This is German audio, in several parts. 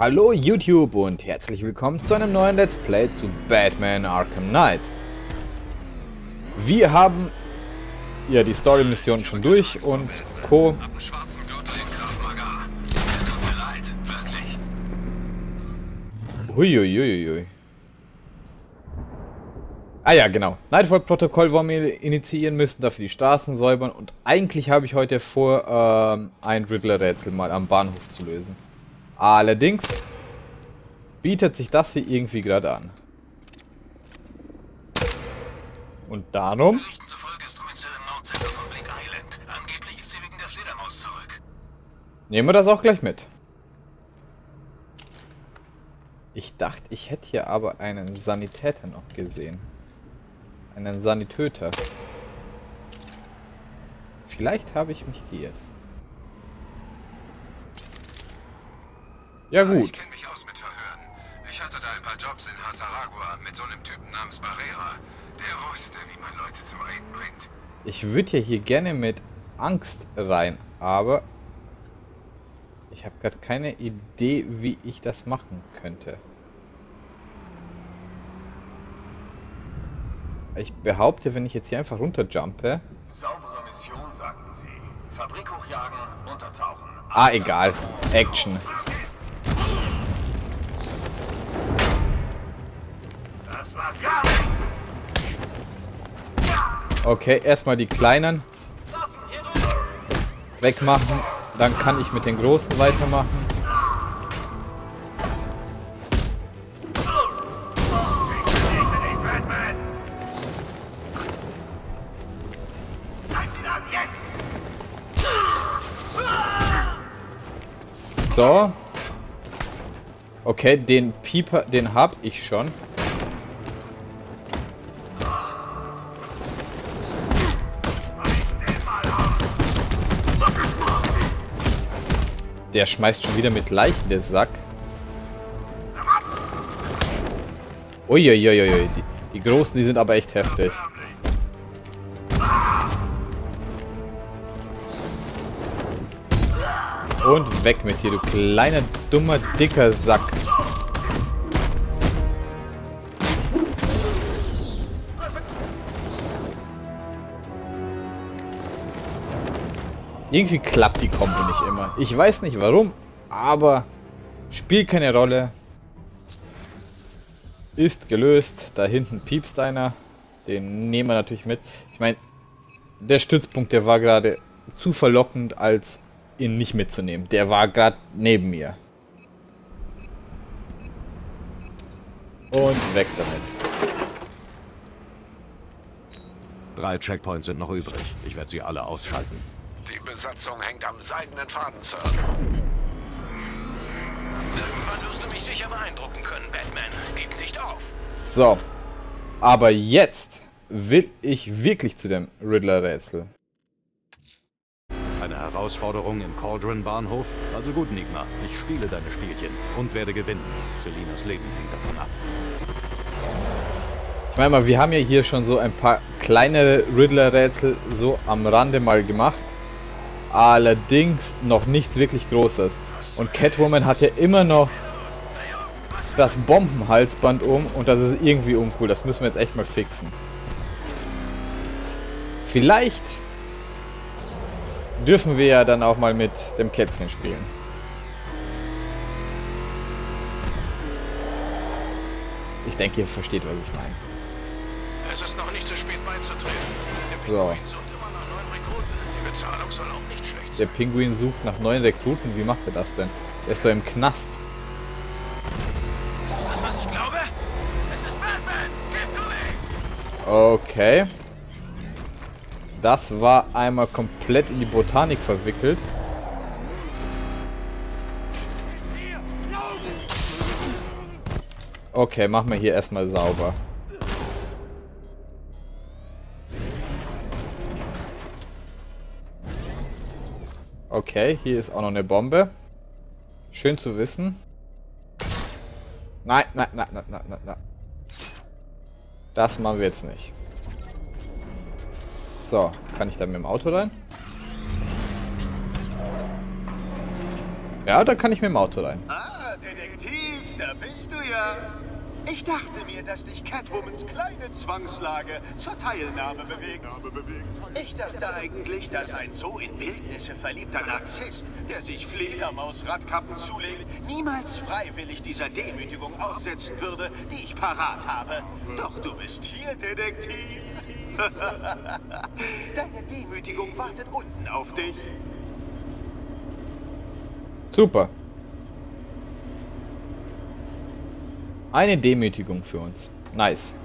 Hallo YouTube und herzlich willkommen zu einem neuen Let's Play zu Batman Arkham Knight. Wir haben ja die Story-Mission schon durch und Co. Huiuiuiui. Ah ja, genau. Nightfall-Protokoll wollen wir initiieren müssen, dafür die Straßen säubern und eigentlich habe ich heute vor, ähm, ein Riddler-Rätsel mal am Bahnhof zu lösen. Allerdings bietet sich das hier irgendwie gerade an. Und darum... Nehmen wir das auch gleich mit. Ich dachte, ich hätte hier aber einen Sanitäter noch gesehen. Einen Sanitöter. Vielleicht habe ich mich geirrt. Ja gut. Ich kenne mich aus mit Verhören. Ich hatte da ein paar Jobs in Hasaragua mit so einem Typen namens Barrera. Der wusste, wie man Leute zum Reden bringt. Ich würde ja hier gerne mit Angst rein, aber ich habe gerade keine Idee, wie ich das machen könnte. Ich behaupte, wenn ich jetzt hier einfach runterjumpe... Saubere Mission, sagten sie. Fabrik hochjagen, untertauchen. Ah, egal. Action. Okay, erstmal die kleinen wegmachen. Dann kann ich mit den großen weitermachen. So. Okay, den Pieper, den hab ich schon. Der schmeißt schon wieder mit Leichen, der Sack. Uiuiuiui. Die, die Großen, die sind aber echt heftig. Und weg mit dir, du kleiner, dummer, dicker Sack. Irgendwie klappt die Kombo nicht immer. Ich weiß nicht warum, aber spielt keine Rolle. Ist gelöst. Da hinten piepst einer. Den nehmen wir natürlich mit. Ich meine, der Stützpunkt, der war gerade zu verlockend, als ihn nicht mitzunehmen. Der war gerade neben mir. Und weg damit. Drei Checkpoints sind noch übrig. Ich werde sie alle ausschalten. Die Besatzung hängt am seidenen Faden, Sir. Irgendwann wirst du mich sicher beeindrucken können, Batman. Gib nicht auf. So. Aber jetzt will ich wirklich zu dem Riddler-Rätsel. Eine Herausforderung im Cauldron Bahnhof? Also gut, Nigma. Ich spiele deine Spielchen und werde gewinnen. Selinas Leben hängt davon ab. Ich meine mal, wir haben ja hier schon so ein paar kleinere Riddler-Rätsel so am Rande mal gemacht. Allerdings noch nichts wirklich Großes. Und Catwoman hat ja immer noch das Bombenhalsband um und das ist irgendwie uncool. Das müssen wir jetzt echt mal fixen. Vielleicht dürfen wir ja dann auch mal mit dem Kätzchen spielen. Ich denke, ihr versteht, was ich meine. Es ist noch nicht zu spät beizutreten. Der So. Bezahlung soll auch nicht schlecht Der sein. Pinguin sucht nach neuen Rekruten. Wie macht er das denn? Der ist doch im Knast. Ist das, was ich glaube? Es ist Batman! Gib! Okay. Das war einmal komplett in die Botanik verwickelt. Okay, machen wir hier erstmal sauber. Okay, hier ist auch noch eine Bombe. Schön zu wissen. Nein, nein, nein, nein, nein, nein, nein. Das machen wir jetzt nicht. So, kann ich da mit dem Auto rein? Ja, da kann ich mit dem Auto rein. Ah, Detektiv, da bist du ja. Ich dachte mir, dass dich Catwomans kleine Zwangslage zur Teilnahme bewegt. Ich dachte eigentlich, dass ein so in Bildnisse verliebter Narzisst, der sich Fledermaus-Radkappen zulegt, niemals freiwillig dieser Demütigung aussetzen würde, die ich parat habe. Doch du bist hier, Detektiv. Deine Demütigung wartet unten auf dich. Super. Eine Demütigung für uns. Nice.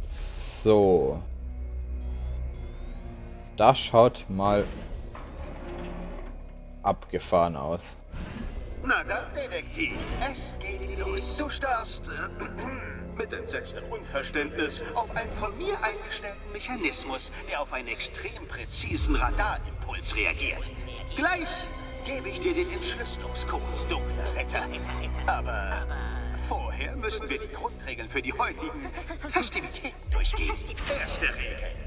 So. Das schaut mal abgefahren aus. Na dann, Detektiv, es geht los. Du starrst äh, mit entsetztem Unverständnis auf einen von mir eingestellten Mechanismus, der auf einen extrem präzisen Radarimpuls reagiert. Gleich gebe ich dir den Entschlüsselungscode, dunkler Retter. Aber vorher müssen wir die Grundregeln für die heutigen Festivitäten durchgehen. Erste Regel.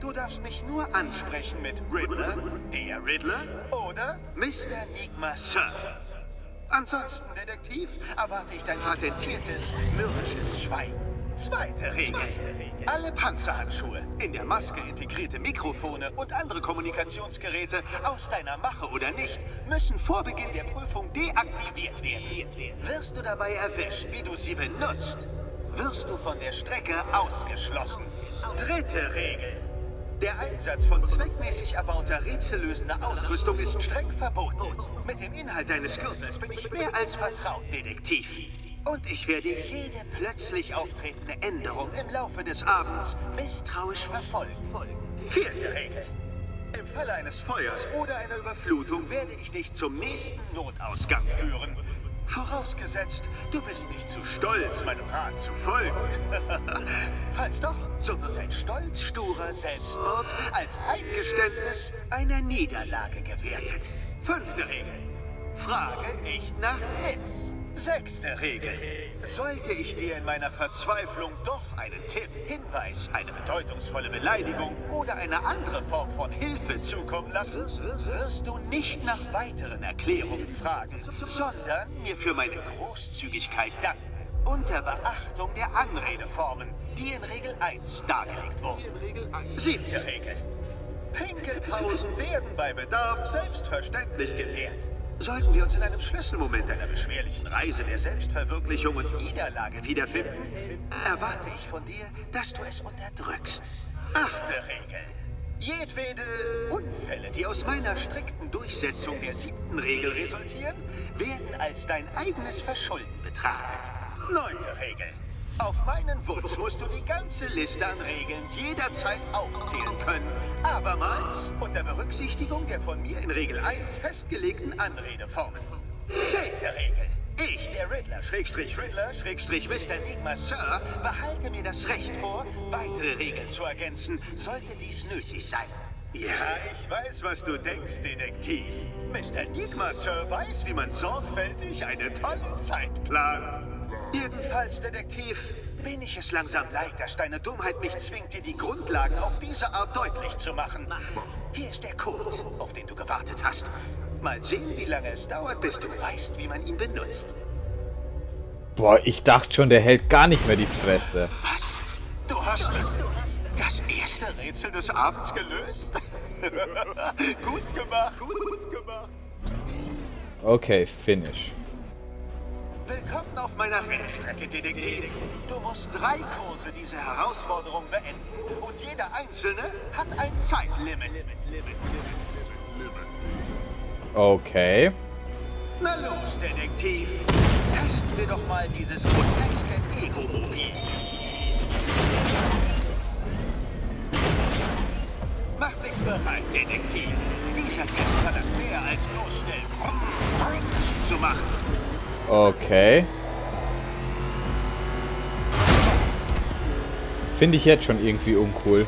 Du darfst mich nur ansprechen mit Riddler, der Riddler oder Mr. Nigma Sir. Ansonsten, Detektiv, erwarte ich dein patentiertes, mürrisches Schweigen. Zweite Regel. Alle Panzerhandschuhe, in der Maske integrierte Mikrofone und andere Kommunikationsgeräte, aus deiner Mache oder nicht, müssen vor Beginn der Prüfung deaktiviert werden. Wirst du dabei erwischt, wie du sie benutzt, wirst du von der Strecke ausgeschlossen. Dritte Regel. Der Einsatz von zweckmäßig erbauter, rätsellösender Ausrüstung ist streng verboten. Mit dem Inhalt deines Gürtels bin ich mehr als vertraut, Detektiv. Und ich werde jede plötzlich auftretende Änderung im Laufe des Abends misstrauisch verfolgen. Vierte Regel. Im Falle eines Feuers oder einer Überflutung werde ich dich zum nächsten Notausgang führen. Vorausgesetzt, du bist nicht zu stolz, meinem Rat zu folgen. Falls doch, so wird ein stolzsturer Selbstmord als Eingeständnis einer Niederlage gewertet. Fünfte Regel. Frage nicht nach Tipps. Sechste Regel. Sollte ich dir in meiner Verzweiflung doch einen Tipp, Hinweis, eine bedeutungsvolle Beleidigung oder eine andere Form von Hilfe zukommen lassen, wirst du nicht nach weiteren Erklärungen fragen, sondern mir für meine Großzügigkeit danken. Unter Beachtung der Anredeformen, die in Regel 1 dargelegt wurden. Siebte Regel. Pinkelpausen werden bei Bedarf selbstverständlich gewährt. Sollten wir uns in einem Schlüsselmoment einer beschwerlichen Reise der Selbstverwirklichung und Niederlage wiederfinden, erwarte ich von dir, dass du es unterdrückst. Achte Regel. Jedwede Unfälle, die aus meiner strikten Durchsetzung der siebten Regel resultieren, werden als dein eigenes Verschulden betrachtet. Neunte Regel. Auf meinen Wunsch musst du die ganze Liste an Regeln jederzeit aufzählen können. Abermals unter Berücksichtigung der von mir in Regel 1 festgelegten Anredeformen. Zehnte Regel. Ich, der Riddler, Schrägstrich Riddler, Schrägstrich Mr. Enigma Sir, behalte mir das Recht vor, weitere Regeln zu ergänzen, sollte dies nötig sein. Ja, ich weiß, was du denkst, Detektiv. Mr. Enigma Sir weiß, wie man sorgfältig eine tolle Zeit plant. Jedenfalls, Detektiv, bin ich es langsam leid, dass deine Dummheit mich zwingt, dir die Grundlagen auf diese Art deutlich zu machen. Hier ist der Code, auf den du gewartet hast. Mal sehen, wie lange es dauert, bis du weißt, wie man ihn benutzt. Boah, ich dachte schon, der hält gar nicht mehr die Fresse. Was? Du hast das erste Rätsel des Abends gelöst? gut gemacht, gut gemacht. Okay, finish. Willkommen auf meiner Rennstrecke, Detektiv. Du musst drei Kurse diese Herausforderung beenden. Und jeder einzelne hat ein Zeitlimit. Okay. Na los, Detektiv. Testen wir doch mal dieses groteske Ego-Mobil. Mach dich bereit, Detektiv. Dieser Test verlangt mehr als bloß schnell zu machen. Okay. Finde ich jetzt schon irgendwie uncool.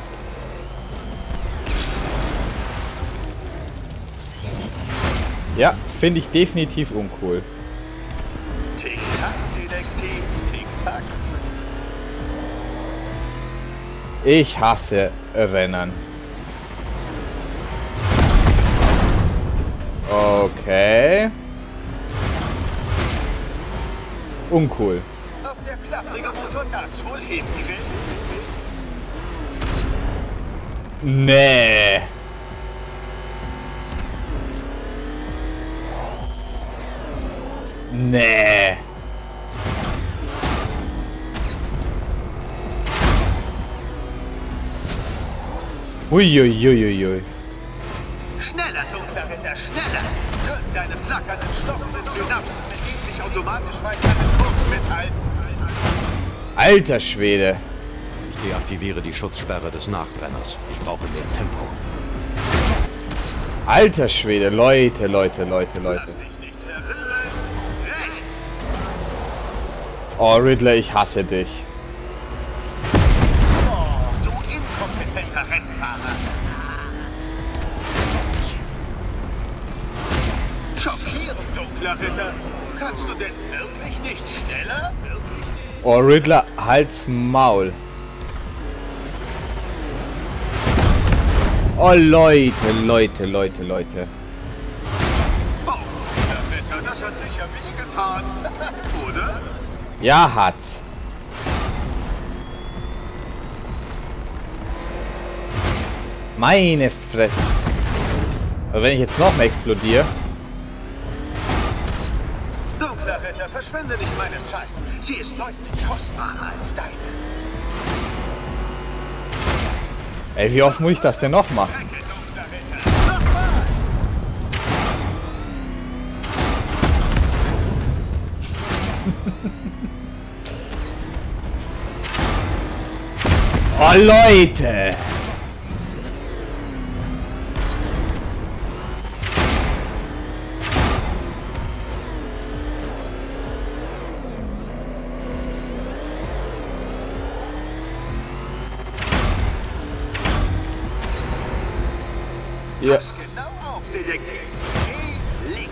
Ja, finde ich definitiv uncool. Tick-Tack, Detektiv, Tick-Tack. Ich hasse Rennen. Okay. Uncool. Ob der klapprige Motor das wohl hinkriegt? Nee. Nee. Uiuiuiui. Schneller, dunkler Ritter, schneller! Können deine flackernden, stockenden Synapsen automatisch weiternden Kurs mithalten? Alter Schwede. Ich deaktiviere die Schutzsperre des Nachbrenners. Ich brauche mehr Tempo. Alter Schwede. Leute, Leute, Leute, Leute. Oh, Riddler, ich hasse dich. Oh, du inkompetenter Rennfahrer! Schockierend, dunkler Ritter! Kannst du denn wirklich nicht schneller? Wirklich nicht? Oh, Riddler, halt's Maul. Oh, Leute, Leute, Leute, Leute. Oh, Ritter, das hat sicher wehgetan. Oder? Ja, hat's. Meine Fresse. Aber wenn ich jetzt noch mal explodiere. Dunkler Ritter, verschwende nicht meine Zeit. Sie ist deutlich kostbarer als deine. Ey, wie oft muss ich das denn noch machen? Oh, Leute! Ja. Pass genau auf, Detektiv. Geh links.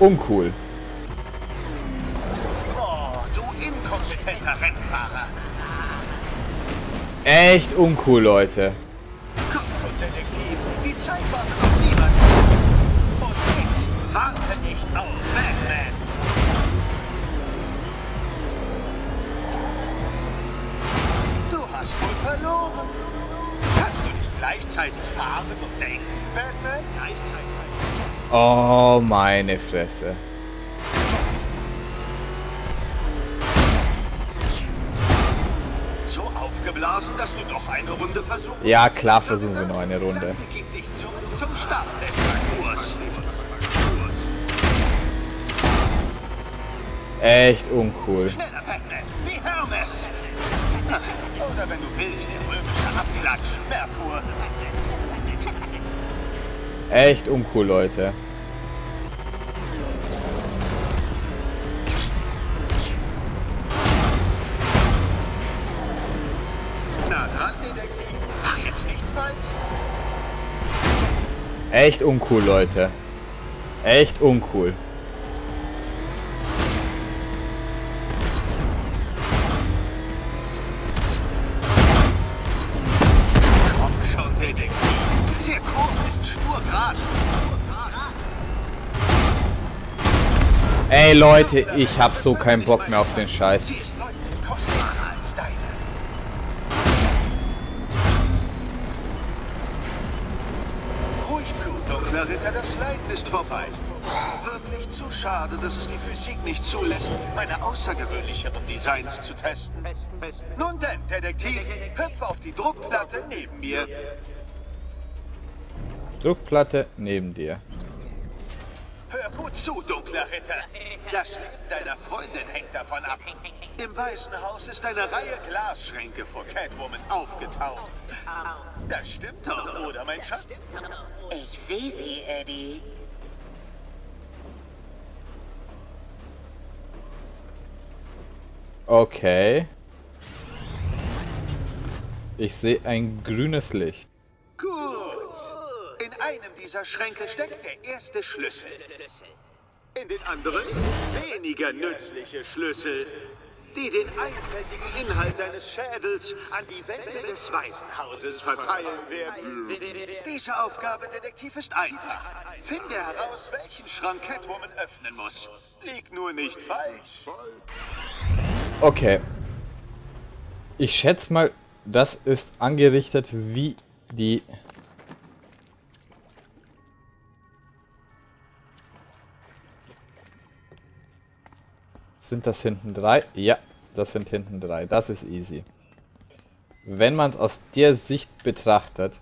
Uncool. Oh, du inkompetenter Rennfahrer. Echt uncool, Leute. Schon, Detektiv. Die Zeit wartet auf niemanden. Und ich warte nicht auf Batman. Hast wohl verloren. Kannst du nicht gleichzeitig fahren und denken, Batman? Gleichzeitig. Oh, meine Fresse. So aufgeblasen, dass du noch eine Runde versuchst? Ja, klar versuchen wir noch eine Runde. Begib dich zurück zum Start des Parcours. Echt uncool. Schneller, Batman, wie Hermes. Oder wenn du willst, der römische Abklatsch, Merkur. Echt uncool, Leute. Na dran, Detektiv. Ach, jetzt nichts falsch? Echt uncool, Leute. Echt uncool. Ey, Leute, ich hab so keinen Bock mehr auf den Scheiß. Ritter, das Leiden ist vorbei. Wirklich zu schade, dass es die Physik nicht zulässt, meine außergewöhnlicheren Designs zu testen. Nun denn, Detektiv, hüpf auf die Druckplatte neben mir. Druckplatte neben dir. Hör gut zu, dunkler Ritter. Das Leben deiner Freundin hängt davon ab. Im Weißen Haus ist eine Reihe Glasschränke vor Catwoman aufgetaucht. Das stimmt doch, oder, mein Schatz? Ich sehe sie, Eddie. Okay. Ich sehe ein grünes Licht. Einem dieser Schränke steckt der erste Schlüssel. In den anderen weniger nützliche Schlüssel. die den einfältigen Inhalt deines Schädels an die Wände des Waisenhauses verteilen werden. Diese Aufgabe, Detektiv, ist einfach. Finde heraus, welchen Schrank Catwoman öffnen muss. Lieg nur nicht falsch. Okay. Ich schätze mal, das ist angerichtet wie die... Sind das hinten drei? Ja, das sind hinten drei. Das ist easy. Wenn man es aus der Sicht betrachtet,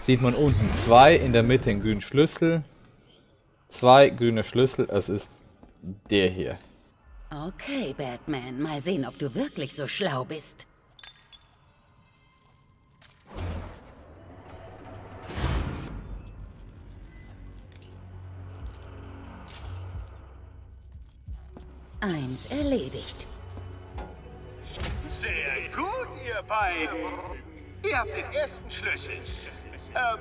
sieht man unten zwei, in der Mitte einen grünen Schlüssel. Zwei grüne Schlüssel, es ist der hier. Okay, Batman, mal sehen, ob du wirklich so schlau bist. Eins erledigt. Sehr gut, ihr beiden. Ihr habt den ersten Schlüssel. Ähm,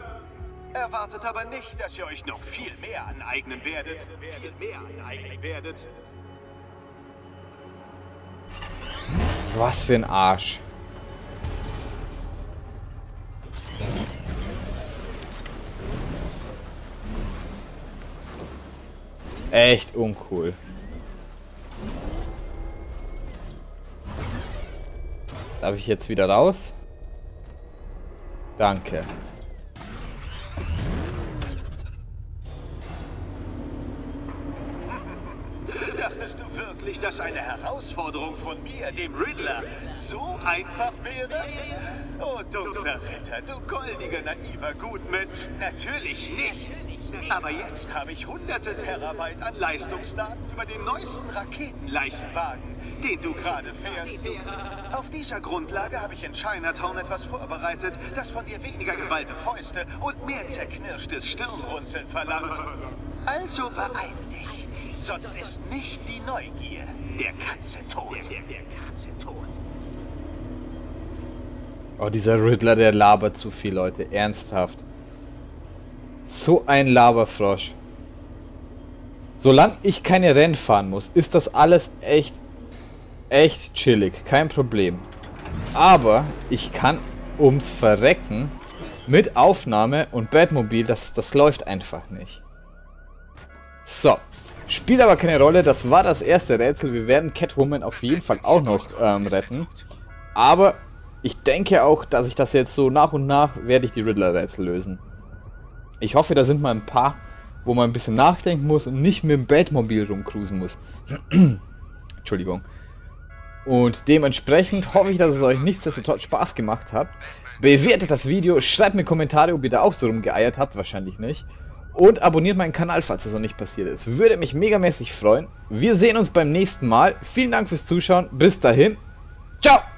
erwartet aber nicht, dass ihr euch noch viel mehr aneignen werdet. Viel mehr aneignen werdet. Was für ein Arsch. Echt uncool. Darf ich jetzt wieder raus? Danke. Dachtest du wirklich, dass eine Herausforderung von mir, dem Riddler, so einfach wäre? Oh, du Verräter, du goldiger, naiver Gutmensch. Natürlich nicht. Aber jetzt habe ich hunderte Terabyte an Leistungsdaten über den neuesten Raketenleichenwagen, den du gerade fährst. Auf dieser Grundlage habe ich in Chinatown etwas vorbereitet, das von dir weniger geballte Fäuste und mehr zerknirschtes Stirnrunzeln verlangt. Also beeil dich, sonst ist nicht die Neugier der Katze tot. Der Katze tot. Oh, dieser Riddler, der labert zu viel, Leute. Ernsthaft. So ein Laberfrosch. Solange ich keine Rennen fahren muss, ist das alles echt, echt chillig. Kein Problem. Aber ich kann ums Verrecken mit Aufnahme und Batmobil, das, das läuft einfach nicht. So. Spielt aber keine Rolle, das war das erste Rätsel. Wir werden Catwoman auf jeden Fall auch noch ähm, retten. Aber ich denke auch, dass ich das jetzt so nach und nach werde ich die Riddler-Rätsel lösen. Ich hoffe, da sind mal ein paar, wo man ein bisschen nachdenken muss und nicht mit dem Batmobil rumcruisen muss. Entschuldigung. Und dementsprechend hoffe ich, dass es euch nichtsdestotrotz Spaß gemacht hat. Bewertet das Video, schreibt mir Kommentare, ob ihr da auch so rumgeeiert habt, wahrscheinlich nicht. Und abonniert meinen Kanal, falls das noch nicht passiert ist. Würde mich megamäßig freuen. Wir sehen uns beim nächsten Mal. Vielen Dank fürs Zuschauen. Bis dahin. Ciao!